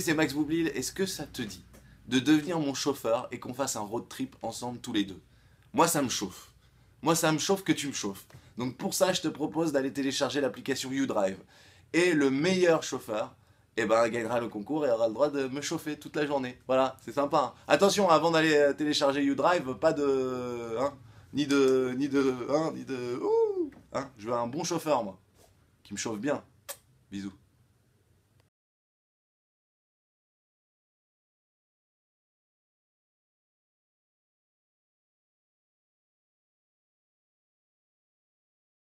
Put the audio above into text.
c'est Max Boublil. Est-ce que ça te dit de devenir mon chauffeur et qu'on fasse un road trip ensemble tous les deux? Moi, ça me chauffe. Moi, ça me chauffe que tu me chauffes. Donc pour ça, je te propose d'aller télécharger l'application YouDrive. Et le meilleur chauffeur, eh ben, gagnera le concours et aura le droit de me chauffer toute la journée. Voilà, c'est sympa. Hein. Attention, avant d'aller euh, télécharger YouDrive, pas de... Hein, ni de... Ni de... Hein, ni de... Hein, je veux un bon chauffeur, moi. Qui me chauffe bien. Bisous.